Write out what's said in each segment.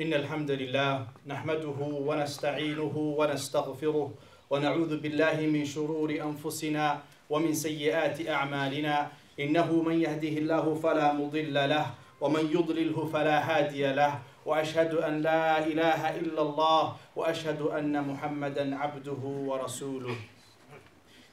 إن الحمد لله نحمده ونستعينه ونستغفره ونعوذ بالله من شرور أنفسنا ومن سيئات أعمالنا. إنه من يهده الله فلا مضل له ومن يضلله فلا هادي له. وأشهد أن لا إله إلا الله وأشهد أن محمدا عبده ورسوله.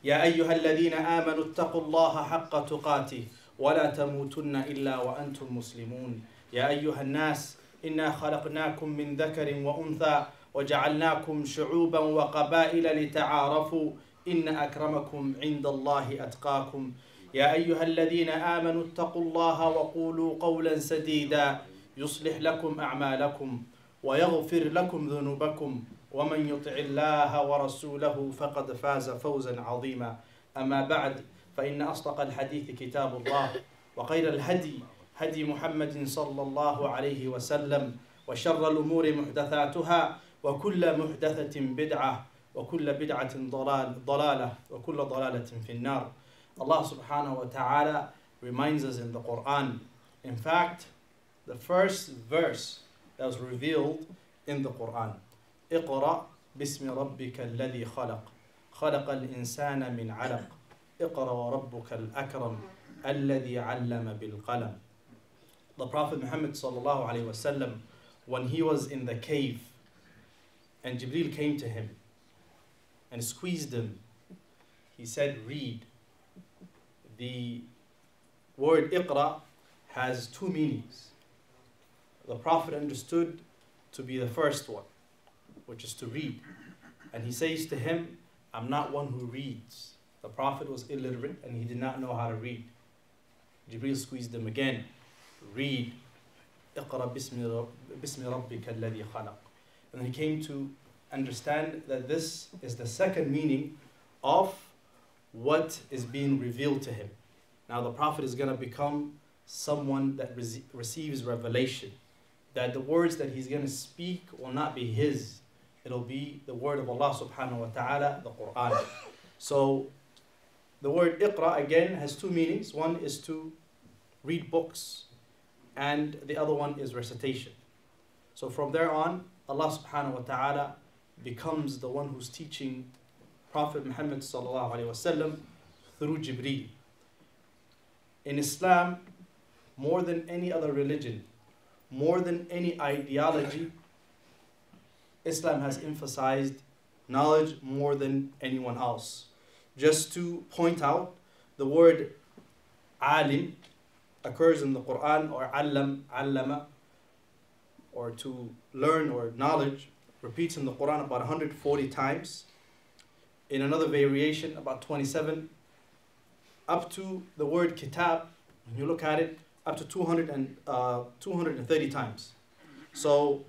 يا أيها الذين آمنوا اتقوا الله حق تقاته ولا تموتن إلا وأنتم مسلمون. يا أيها الناس إنا خلقناكم من ذكر وأنثى وجعلناكم شعوبا وقبائل لتعارفوا إن أكرمكم عند الله أتقاكم. يا أيها الذين آمنوا اتقوا الله وقولوا قولا سديدا يصلح لكم أعمالكم ويغفر لكم ذنوبكم ومن يطع الله ورسوله فقد فاز فوزا عظيما. أما بعد فإن أصدق الحديث كتاب الله وخير الهدي هدي محمد صلى الله عليه وسلم وشر الأمور محدثاتها وكل محدثة بدعة وكل بدعة ضلال ضلالة وكل ضلالة في النار Allah subhanahu wa ta'ala reminds us in the Quran. In fact, the first verse that was revealed in the Quran. اقرأ باسم ربك الذي خلق خلق الإنسان من علق اقرأ وربك الأكرم الذي علم بالقلم The Prophet Muhammad sallallahu when he was in the cave and Jibril came to him and squeezed him he said read the word iqra has two meanings. The Prophet understood to be the first one, which is to read. And he says to him, I'm not one who reads. The Prophet was illiterate and he did not know how to read. Jibril squeezed him again Read. اقرأ باسم ربك الذي خلق. And he came to understand that this is the second meaning of what is being revealed to him. Now, the Prophet is going to become someone that re- receives revelation. That the words that he's going to speak will not be his, it'll be the word of Allah subhanahu wa ta'ala, the Quran. So, the word iqra again has two meanings. One is to read books, and the other one is recitation. So, from there on, Allah subhanahu wa ta'ala becomes the one who's teaching Prophet Muhammad sallallahu alaihi wasallam through Jibreel. In Islam, more than any other religion, more than any ideology, Islam has emphasized knowledge more than anyone else. Just to point out, the word alim occurs in the Quran or allam, allama, or to learn or knowledge, repeats in the Quran about 140 times. In another variation about 27 up to the word kitab when you look at it up to 200 and, uh, 230 times. So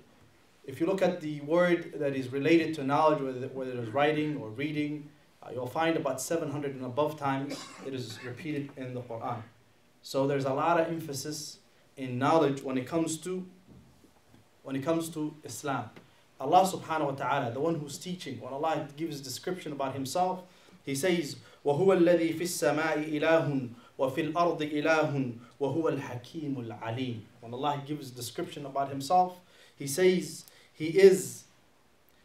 if you look at the word that is related to knowledge whether, whether it is writing or reading uh, you'll find about 700 and above times it is repeated in the quran so there's a lot of emphasis in knowledge when it comes to when it comes to islam Allah subhanahu wa ta'ala, the one who's teaching, when Allah gives description about himself, he says, وَهُوَ الَّذِي فِي السَّمَاءِ إِلَهٌ وَفِي الْأَرْضِ إِلَهٌ وَهُوَ الْحَكِيمُ الْعَلِيمُ When Allah gives description about himself, he says, He is,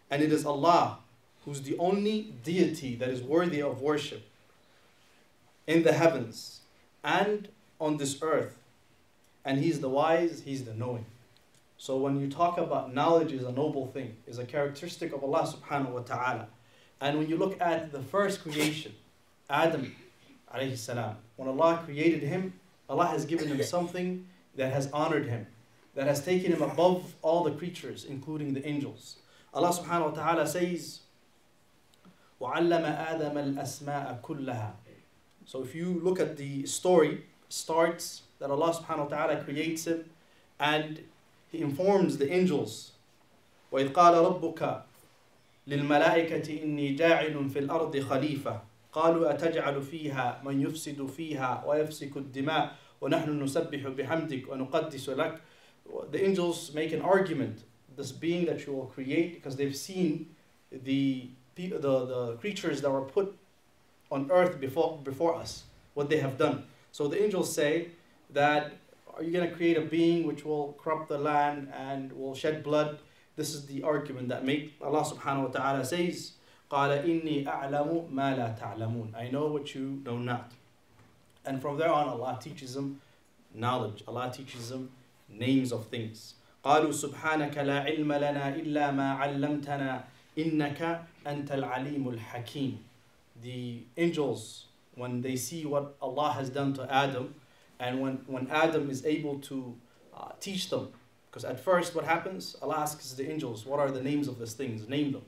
and it is Allah who's the only deity that is worthy of worship in the heavens and on this earth. And He's the wise, He's the knowing. So when you talk about knowledge is a noble thing, is a characteristic of Allah subhanahu wa ta'ala. And when you look at the first creation, Adam alayhi salam, when Allah created him, Allah has given him something that has honored him, that has taken him above all the creatures, including the angels. Allah subhanahu wa ta'ala says, وَعَلَّمَ آدَمَ الْأَسْمَاءَ كُلَّهَا So if you look at the story, starts that Allah subhanahu wa ta'ala creates him and he informs the angels وإذ قال ربك للملائكة إني جاعل في الأرض خليفة قالوا أتجعل فيها من يفسد فيها ويفسك الدماء ونحن نسبح بحمدك ونقدس لك The angels make an argument this being that you will create because they've seen the, the, the creatures that were put on earth before, before us, what they have done. So the angels say that are you going to create a being which will corrupt the land and will shed blood? This is the argument that make Allah subhanahu wa ta'ala says, قال إني أعلم ما لا تعلمون. I know what you know not. And from there on, Allah teaches them knowledge. Allah teaches them names of things. قالوا سبحانك لا علم لنا إلا ما علمتنا إنك أنت العليم الحكيم. The angels, when they see what Allah has done to Adam, and when, when Adam is able to uh, teach them, because at first what happens? Allah asks the angels, what are the names of these things? Name them.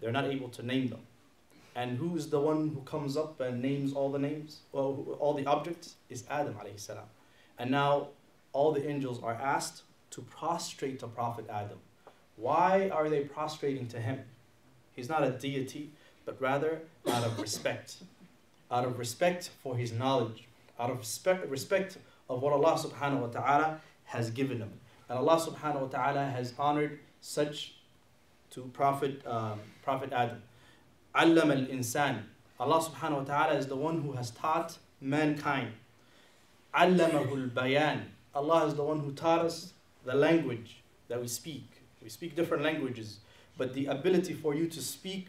They're not able to name them. And who is the one who comes up and names all the names, well, all the objects? Is Adam salam. And now all the angels are asked to prostrate to Prophet Adam. Why are they prostrating to him? He's not a deity, but rather out of respect. Out of respect for his knowledge, out of respect, respect of what Allah subhanahu wa ta'ala has given him. And Allah subhanahu wa ta'ala has honored such to Prophet, um, Prophet Adam. Allam al insan. Allah subhanahu wa ta'ala is the one who has taught mankind. Allamahul bayan. Allah is the one who taught us the language that we speak. We speak different languages, but the ability for you to speak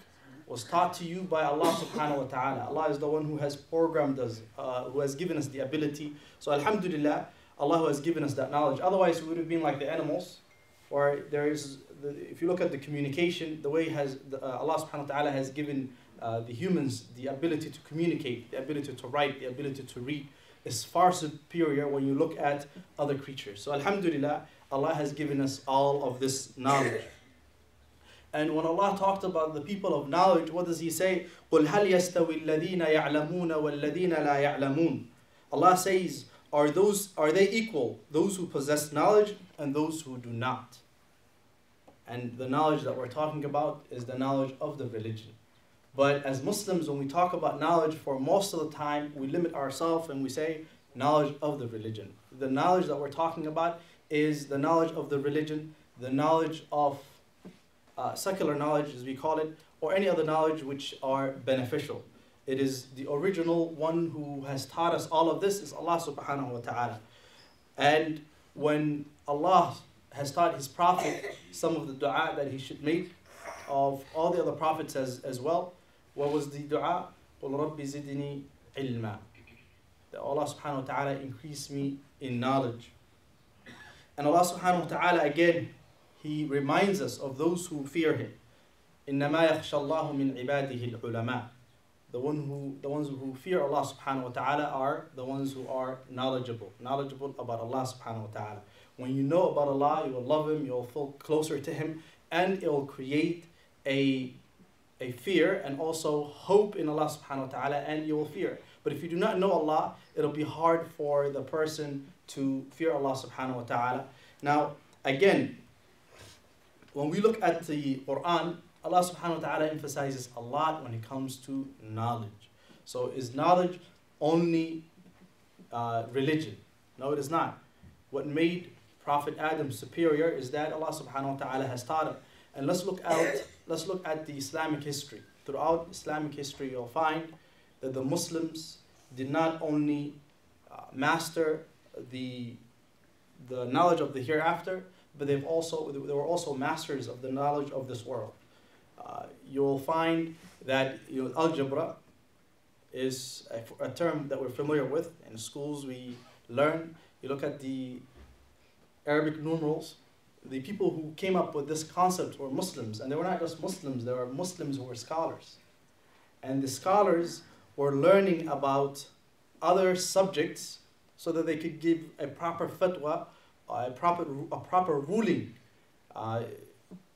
was taught to you by Allah subhanahu wa ta'ala. Allah is the one who has programmed us, uh, who has given us the ability. So Alhamdulillah, Allah has given us that knowledge. Otherwise, we would have been like the animals, or there is, the, if you look at the communication, the way has the, uh, Allah subhanahu wa ta'ala has given uh, the humans the ability to communicate, the ability to write, the ability to read is far superior when you look at other creatures. So Alhamdulillah, Allah has given us all of this knowledge. And when Allah talked about the people of knowledge, what does He say? قُلْ هَلْ يَسْتَوِي الَّذِينَ يَعْلَمُونَ وَالَّذِينَ لَا يَعْلَمُونَ Allah says, are those are they equal? Those who possess knowledge and those who do not. And the knowledge that we're talking about is the knowledge of the religion. But as Muslims, when we talk about knowledge, for most of the time, we limit ourselves and we say knowledge of the religion. The knowledge that we're talking about is the knowledge of the religion, the knowledge of uh, secular knowledge, as we call it, or any other knowledge which are beneficial. It is the original one who has taught us all of this is Allah subhanahu wa ta'ala. And when Allah has taught His Prophet some of the dua that he should make of all the other prophets as, as well, what was the dua? قُلْ رَبِّ زِدْنِي عِلْمًا That Allah subhanahu wa ta'ala increase me in knowledge. And Allah subhanahu wa ta'ala again, He reminds us of those who fear Him. إِنَّمَا يَخْشَى اللَّهُ مِنْ عِبَادِهِ الْعُلَمَاءِ the one who the ones who fear Allah subhanahu wa ta'ala are the ones who are knowledgeable knowledgeable about Allah subhanahu wa ta'ala when you know about Allah you will love him you'll feel closer to him and it will create a a fear and also hope in Allah subhanahu wa ta'ala and you will fear. But if you do not know Allah, it'll be hard for the person to fear Allah subhanahu wa ta'ala. Now, again, when we look at the Quran, Allah subhanahu wa ta'ala emphasizes a lot when it comes to knowledge. So is knowledge only uh, religion? No, it is not. What made Prophet Adam superior is that Allah subhanahu wa ta'ala has taught him. And let's look at let's look at the Islamic history. Throughout Islamic history, you'll find that the Muslims did not only uh, master the the knowledge of the hereafter, but they've also they were also masters of the knowledge of this world. Uh, you'll find that you know, algebra is a, a, term that we're familiar with in schools. We learn. You look at the Arabic numerals the people who came up with this concept were Muslims, and they were not just Muslims, there were Muslims who were scholars. And the scholars were learning about other subjects so that they could give a proper fatwa, a proper, a proper ruling uh,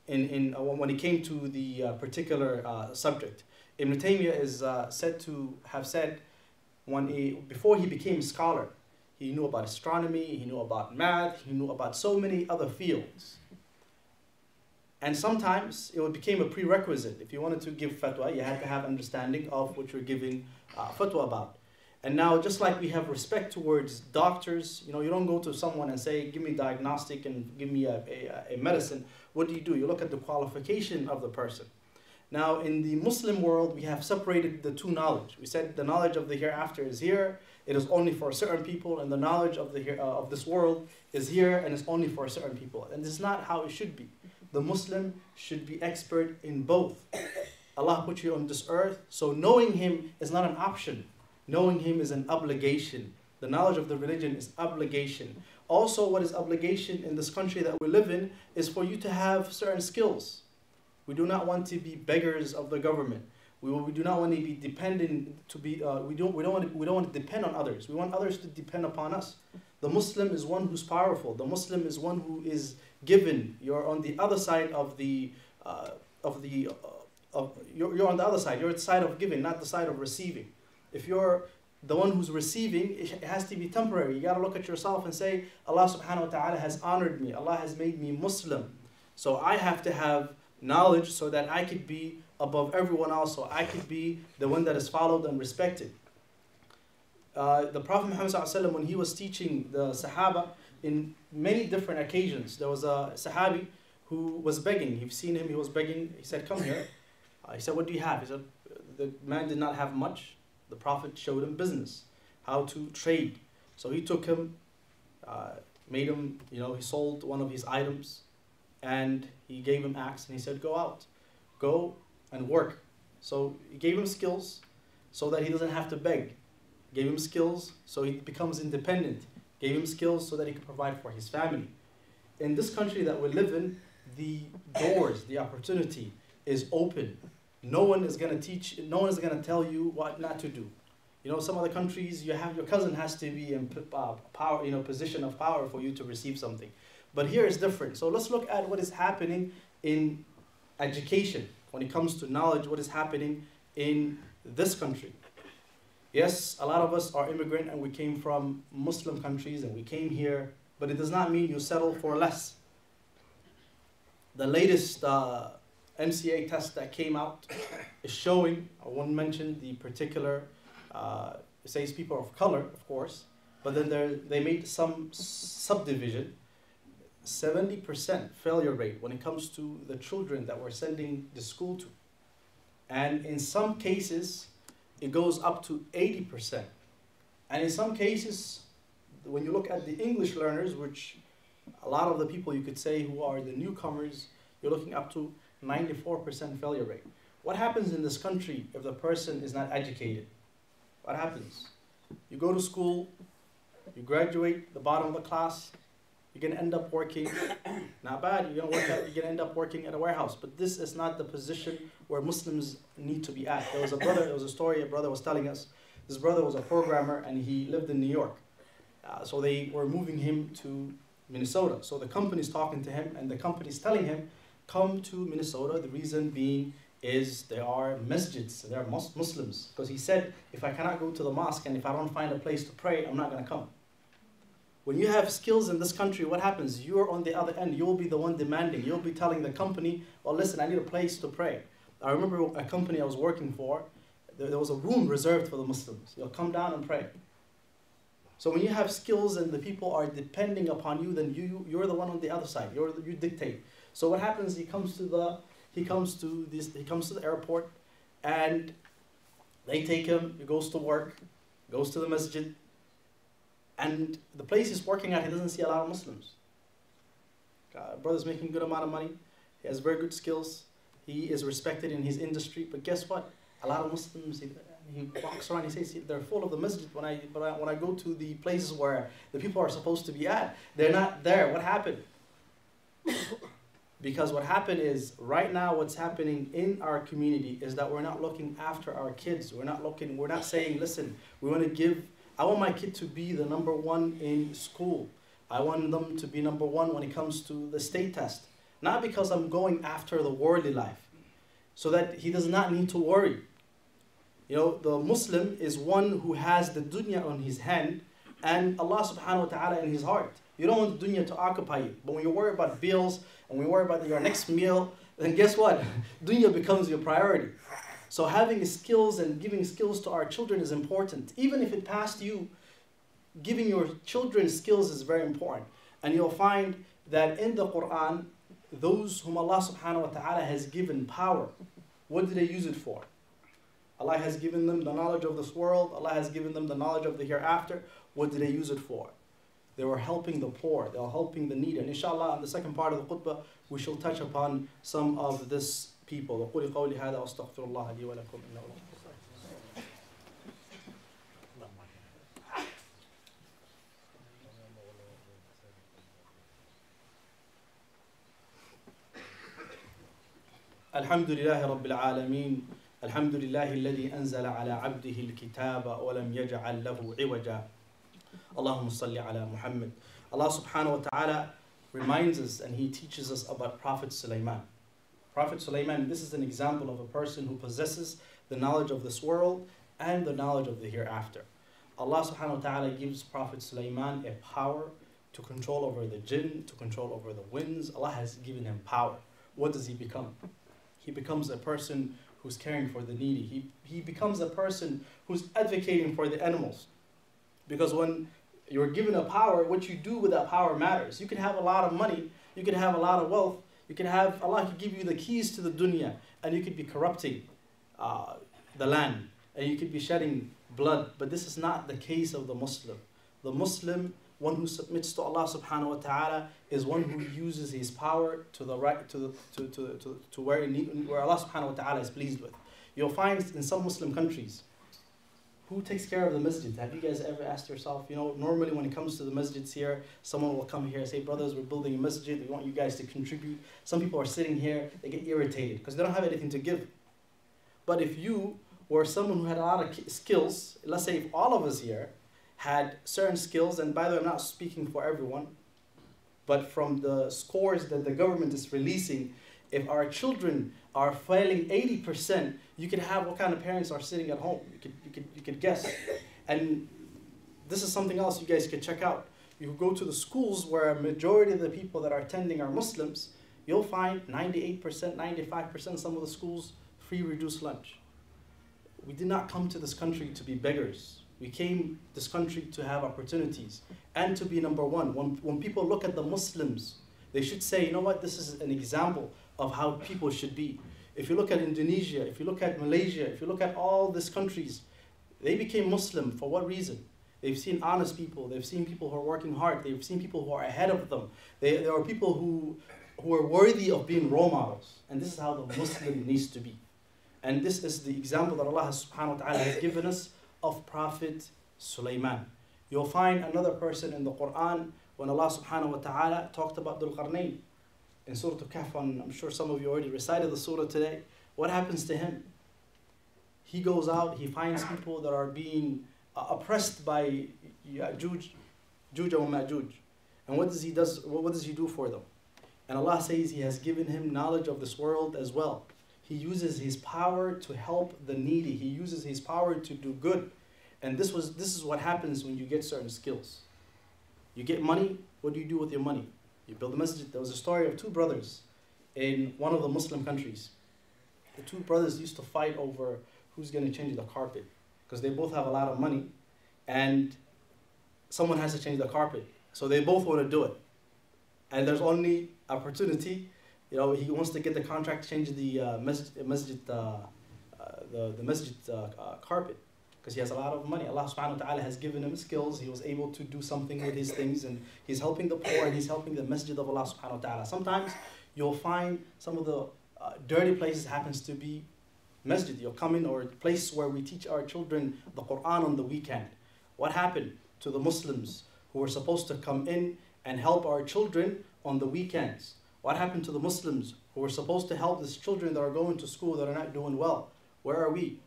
in, in, uh, when it came to the uh, particular subject. Ibn Taymiyyah is said to have said, when he, before he became a scholar, he knew about astronomy, he knew about math, he knew about so many other fields. And sometimes it became a prerequisite. If you wanted to give fatwa, you had to have understanding of what you're giving uh, fatwa about. And now, just like we have respect towards doctors, you know, you don't go to someone and say, give me diagnostic and give me a, a, a medicine. What do you do? You look at the qualification of the person. Now, in the Muslim world, we have separated the two knowledge. We said the knowledge of the hereafter is here, it is only for certain people, and the knowledge of, the, uh, of this world is here and it's only for certain people. And this is not how it should be. The Muslim should be expert in both. Allah put you on this earth, so knowing Him is not an option. Knowing Him is an obligation. The knowledge of the religion is obligation. Also, what is obligation in this country that we live in is for you to have certain skills. We do not want to be beggars of the government. We, we do not want to be dependent to be. Uh, we don't. We don't want. To, we don't want to depend on others. We want others to depend upon us. The Muslim is one who's powerful. The Muslim is one who is given. You're on the other side of the uh, of the uh, of you're, you're on the other side. You're at the side of giving, not the side of receiving. If you're the one who's receiving, it has to be temporary. You got to look at yourself and say, Allah subhanahu wa ta'ala has honored me. Allah has made me Muslim. So I have to have knowledge so that I could be above everyone else, so I could be the one that is followed and respected. Uh, the Prophet Muhammad when he was teaching the Sahaba in many different occasions, there was a Sahabi who was begging. You've seen him, he was begging. He said, Come here. Uh, he said, What do you have? He said, The man did not have much. The Prophet showed him business, how to trade. So he took him, uh, made him, you know, he sold one of his items and he gave him axe and he said, Go out, go and work. So he gave him skills so that he doesn't have to beg. Gave him skills so he becomes independent. Gave him skills so that he can provide for his family. In this country that we live in, the doors, the opportunity is open. No one is gonna teach. No one is gonna tell you what not to do. You know, some other countries, you have your cousin has to be in uh, power, you know, position of power for you to receive something. But here is different. So let's look at what is happening in education when it comes to knowledge, what is happening in this country. Yes, a lot of us are immigrant and we came from Muslim countries and we came here, but it does not mean you settle for less. The latest uh, MCA test that came out is showing, I won't mention the particular, uh, it says people of color, of course, but then they made some subdivision 70% failure rate when it comes to the children that we're sending the school to. And in some cases, it goes up to 80%. And in some cases, when you look at the English learners, which a lot of the people you could say who are the newcomers, you're looking up to 94% failure rate. What happens in this country if the person is not educated? What happens? You go to school, you graduate the bottom of the class, you're gonna end up working, not bad, you're gonna work at, you're gonna end up working at a warehouse. But this is not the position where Muslims need to be at. There was a brother, there was a story a brother was telling us. This brother was a programmer and he lived in New York. Uh, so they were moving him to Minnesota. So the company's talking to him and the company's telling him, come to Minnesota. The reason being is there are masjids, there are Muslims. Because he said, if I cannot go to the mosque and if I don't find a place to pray, I'm not gonna come. When you have skills in this country, what happens? You're on the other end. You'll be the one demanding. You'll be telling the company, well, listen, I need a place to pray. I remember a company I was working for, there was a room reserved for the Muslims. You'll come down and pray. So when you have skills and the people are depending upon you, then you you're the one on the other side. You're you dictate. So what happens? He comes to the he comes to this he comes to the airport, and they take him. He goes to work, goes to the masjid, and the place he's working at, he doesn't see a lot of Muslims. Uh, brother's making good amount of money. He has very good skills. He is respected in his industry. But guess what? A lot of Muslims, he, he walks around, he says they're full of the masjid. When I, when, I, when I go to the places where the people are supposed to be at, they're not there. What happened? Because what happened is right now what's happening in our community is that we're not looking after our kids. We're not looking, we're not saying, listen, we want to give I want my kid to be the number one in school. I want them to be number one when it comes to the state test. Not because I'm going after the worldly life, so that he does not need to worry. You know, the Muslim is one who has the dunya on his hand and Allah subhanahu wa ta'ala in his heart. You don't want dunya to occupy you. But when you worry about bills and when you worry about your next meal, then guess what? dunya becomes your priority. So having skills and giving skills to our children is important. Even if it passed you, giving your children skills is very important. And you'll find that in the Quran, those whom Allah subhanahu wa ta'ala has given power, what do they use it for? Allah has given them the knowledge of this world. Allah has given them the knowledge of the hereafter. What did they use it for? They were helping the poor. They were helping the needy. And inshallah, in the second part of the khutbah, we shall touch upon some of this people. الحمد لله رب العالمين الحمد لله الذي أنزل على عبده الكتاب ولم يجعل له عوجا Allahumma salli ala Muhammad. Allah subhanahu wa ta'ala reminds us and he teaches us about Prophet Sulaiman. Prophet Sulaiman, this is an example of a person who possesses the knowledge of this world and the knowledge of the hereafter. Allah subhanahu wa ta'ala gives Prophet Sulaiman a power to control over the jinn, to control over the winds. Allah has given him power. What does he become? He becomes a person who's caring for the needy. He, he becomes a person who's advocating for the animals. Because when you're given a power, what you do with that power matters. You can have a lot of money, you can have a lot of wealth, you can have, Allah can give you the keys to the dunya, and you could be corrupting uh, the land, and you could be shedding blood. But this is not the case of the Muslim. The Muslim one who submits to Allah subhanahu wa ta'ala is one who uses his power to the right to the, to, to, to, to where, need, where Allah subhanahu wa ta'ala is pleased with. You'll find in some Muslim countries who takes care of the masjid? Have you guys ever asked yourself, you know, normally when it comes to the masjids here, someone will come here and say, brothers, we're building a masjid, we want you guys to contribute. Some people are sitting here, they get irritated because they don't have anything to give. But if you were someone who had a lot of skills, let's say if all of us here had certain skills, and by the way, I'm not speaking for everyone, but from the scores that the government is releasing, if our children are failing 80%, you can have what kind of parents are sitting at home. You could, you could, you could guess. And this is something else you guys could check out. You go to the schools where a majority of the people that are attending are Muslims, you'll find 98%, 95% some of the schools free reduced lunch. We did not come to this country to be beggars. We came this country to have opportunities and to be number one. When, when people look at the Muslims, they should say, you know what, this is an example of how people should be. If you look at Indonesia, if you look at Malaysia, if you look at all these countries, they became Muslim for what reason? They've seen honest people, they've seen people who are working hard, they've seen people who are ahead of them. They, there are people who, who are worthy of being role models. And this is how the Muslim needs to be. And this is the example that Allah subhanahu wa ta'ala has given us of Prophet Sulaiman. You'll find another person in the Quran when Allah subhanahu wa ta'ala talked about Dhul Qarnayn in Surah Al-Kahf, I'm sure some of you already recited the surah today. What happens to him? He goes out, he finds people that are being uh, oppressed by Ya'juj, Juj or Ma'juj. And what does he does? What does he do for them? And Allah says He has given him knowledge of this world as well. He uses his power to help the needy. He uses his power to do good. And this was this is what happens when you get certain skills. You get money, what do you do with your money? You build a masjid. There was a story of two brothers in one of the Muslim countries. The two brothers used to fight over who's going to change the carpet because they both have a lot of money and someone has to change the carpet. So they both want to do it. And there's only opportunity you know, he wants to get the contract to change the uh, masjid, masjid uh, uh, the, the masjid uh, uh, carpet because he has a lot of money. Allah subhanahu wa ta'ala has given him skills. He was able to do something with his things and he's helping the poor and he's helping the masjid of Allah subhanahu wa ta'ala. Sometimes you'll find some of the uh, dirty places happens to be masjid. You'll come in or a place where we teach our children the Quran on the weekend. What happened to the Muslims who were supposed to come in and help our children on the weekends? What happened to the Muslims who were supposed to help these children that are going to school that are not doing well? Where are we?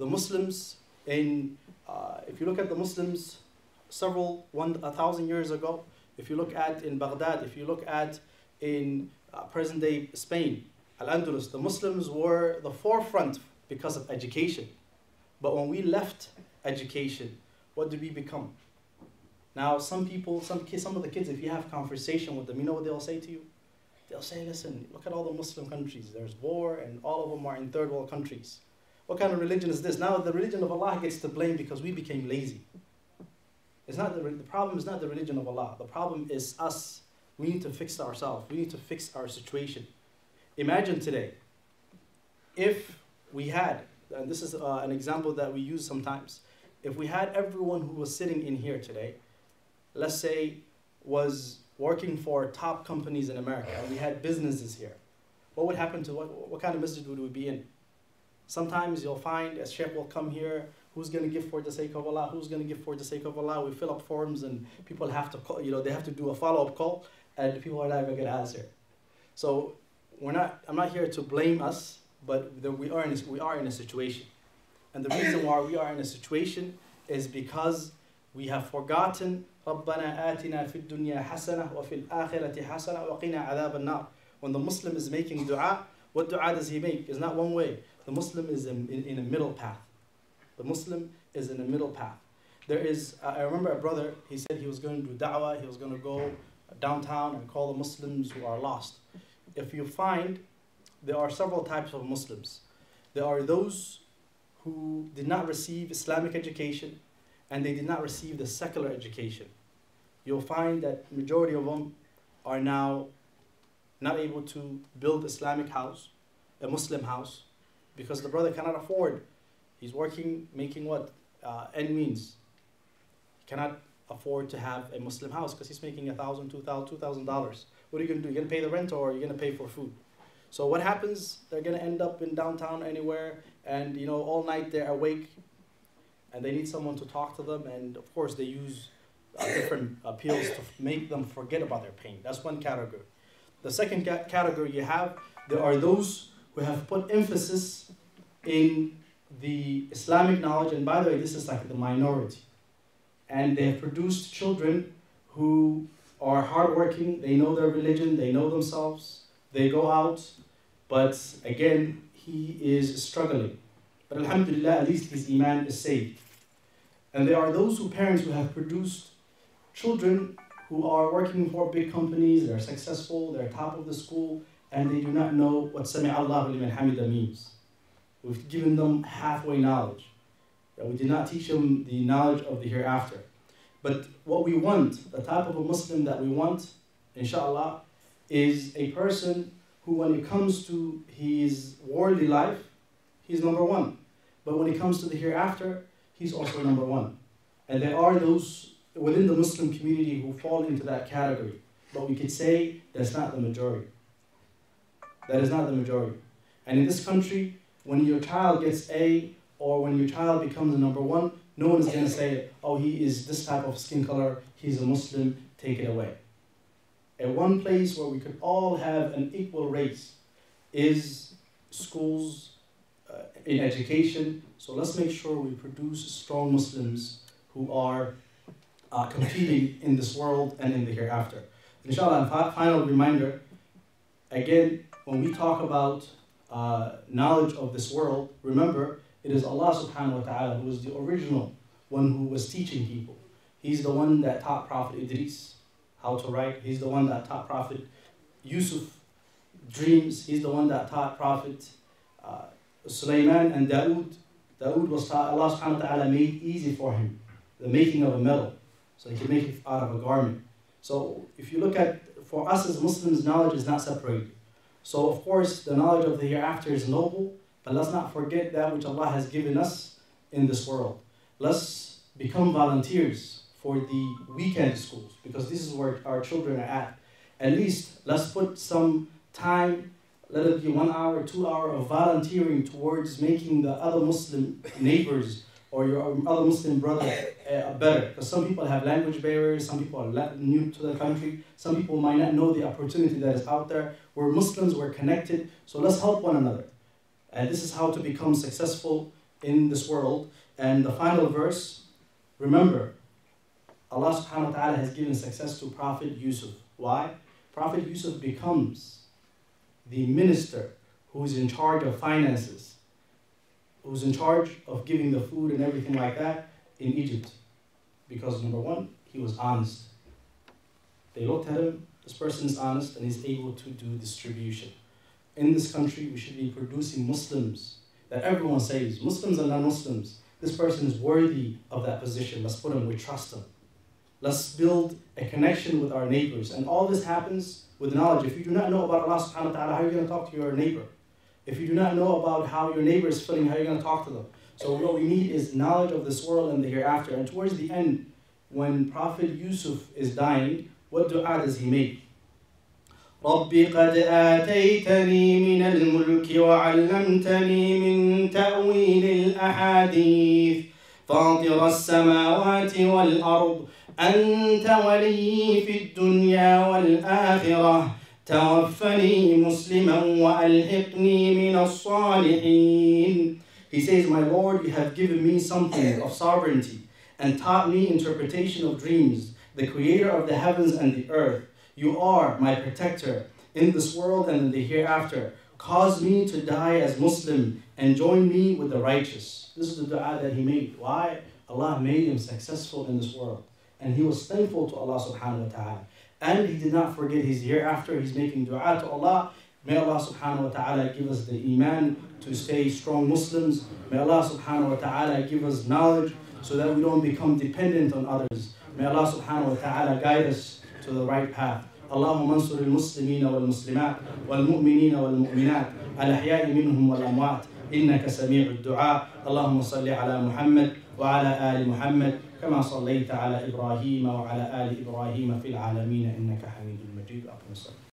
The Muslims in, uh, if you look at the Muslims several, one, a thousand years ago, if you look at in Baghdad, if you look at in uh, present day Spain, Al-Andalus, the Muslims were the forefront because of education. But when we left education, what did we become? Now, some people, some kids, some of the kids, if you have conversation with them, you know what they'll say to you? They'll say, listen, look at all the Muslim countries. There's war, and all of them are in third world countries. What kind of religion is this? Now the religion of Allah gets to blame because we became lazy. It's not the, the problem is not the religion of Allah. The problem is us. We need to fix ourselves. We need to fix our situation. Imagine today, if we had and this is uh, an example that we use sometimes. If we had everyone who was sitting in here today, let's say, was working for top companies in America, and we had businesses here, what would happen to what, what kind of masjid would we be in? Sometimes you'll find a sheikh will come here, who's going to give for the sake of Allah, who's going to give for the sake of Allah. We fill up forms and people have to call, you know, they have to do a follow-up call and people are not going to get answer. So we're not, I'm not here to blame us, but we are, in a, we are in a situation. And the reason why we are in a situation is because we have forgotten ربنا آتنا في الدنيا حسنة وفي الآخرة حسنة وقنا عذاب النار. When the Muslim is making dua, what dua does he make? It's not one way. The Muslim is in, in, in a middle path. The Muslim is in a middle path. There is, I remember a brother, he said he was going to do da'wah, he was going to go downtown and call the Muslims who are lost. If you find, there are several types of Muslims. There are those who did not receive Islamic education and they did not receive the secular education. You'll find that majority of them are now not able to build Islamic house, a Muslim house, because the brother cannot afford. He's working, making what? Uh, end means. He cannot afford to have a Muslim house because he's making a thousand, two thousand, two thousand dollars. What are you gonna do? You're gonna pay the rent or you're gonna pay for food. So what happens? They're gonna end up in downtown anywhere, and you know all night they're awake, and they need someone to talk to them, and of course they use uh, different appeals to make them forget about their pain. That's one category. The second ca category you have, there are those who have put emphasis in the Islamic knowledge, and by the way, this is like the minority. And they have produced children who are hardworking, they know their religion, they know themselves, they go out, but again, he is struggling. But Alhamdulillah, at least his Iman is saved. And there are those who parents who have produced children who are working for big companies, they're successful, they're top of the school, and they do not know what Sami liman hamida means. We've given them halfway knowledge. We did not teach them the knowledge of the hereafter. But what we want, the type of a Muslim that we want, inshallah, is a person who, when it comes to his worldly life, he's number one. But when it comes to the hereafter, he's also number one. And there are those within the Muslim community who fall into that category. But we could say that's not the majority. That is not the majority. And in this country, when your child gets A or when your child becomes a number one, no one is going to say, oh, he is this type of skin color, he's a Muslim, take it away. And one place where we could all have an equal race is schools uh, in education. So let's make sure we produce strong Muslims who are uh, competing in this world and in the hereafter. Inshallah, final reminder, again, when we talk about uh, knowledge of this world, remember, it is Allah subhanahu wa ta'ala who is the original one who was teaching people. He's the one that taught Prophet Idris how to write. He's the one that taught Prophet Yusuf dreams. He's the one that taught Prophet uh, Sulaiman and Dawood. Dawood was taught, Allah subhanahu wa ta'ala made easy for him the making of a metal. So he could make it out of a garment. So if you look at, for us as Muslims, knowledge is not separated. So of course, the knowledge of the hereafter is noble, but let's not forget that which Allah has given us in this world. Let's become volunteers for the weekend schools because this is where our children are at. At least let's put some time, let it be one hour, two hour of volunteering towards making the other Muslim neighbors or your other Muslim brother uh, better. Because some people have language barriers, some people are new to the country, some people might not know the opportunity that is out there. We're Muslims, we're connected, so let's help one another. And this is how to become successful in this world. And the final verse, remember, Allah subhanahu wa ta'ala has given success to Prophet Yusuf. Why? Prophet Yusuf becomes the minister who is in charge of finances who's in charge of giving the food and everything like that in Egypt. Because number one, he was honest. They looked at him, this person is honest and he's able to do distribution. In this country, we should be producing Muslims that everyone says, Muslims and non-Muslims, this person is worthy of that position. Let's put him, we trust him. Let's build a connection with our neighbors. And all this happens with knowledge. If you do not know about Allah subhanahu wa ta'ala, how are you going to talk to your neighbor? If you do not know about how your neighbor is feeling, how are you going to talk to them? So what we need is knowledge of this world and the hereafter. And towards the end, when Prophet Yusuf is dying, what dua does he make? رب قد آتيتني من الملك وعلمتني من تأويل الأحاديث فاطر السماوات والأرض أنت ولي في الدنيا والآخرة توفني مسلما وألحقني من الصالحين He says, My Lord, you have given me something of sovereignty and taught me interpretation of dreams, the creator of the heavens and the earth. You are my protector in this world and in the hereafter. Cause me to die as Muslim and join me with the righteous. This is the dua that he made. Why? Allah made him successful in this world. And he was thankful to Allah subhanahu wa ta'ala. And he did not forget his hereafter. He's making dua to Allah. May Allah subhanahu wa ta'ala give us the iman to stay strong Muslims. May Allah subhanahu wa ta'ala give us knowledge so that we don't become dependent on others. May Allah subhanahu wa ta'ala guide us to the right path. اللهم انصر المسلمين والمسلمات والمؤمنين والمؤمنات الأحياء منهم والأموات إنك سميع الدعاء اللهم صل على محمد وعلى آل محمد كما صليت على إبراهيم وعلى آل إبراهيم في العالمين إنك حميد مجيد. أقم الصلاة.